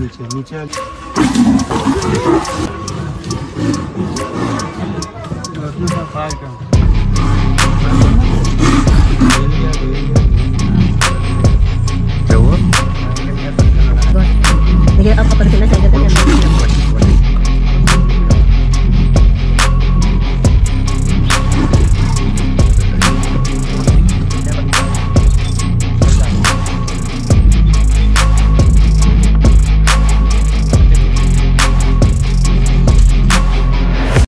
नीचे नीचे आ फायर का देखिए अब पकड़ के चाहिए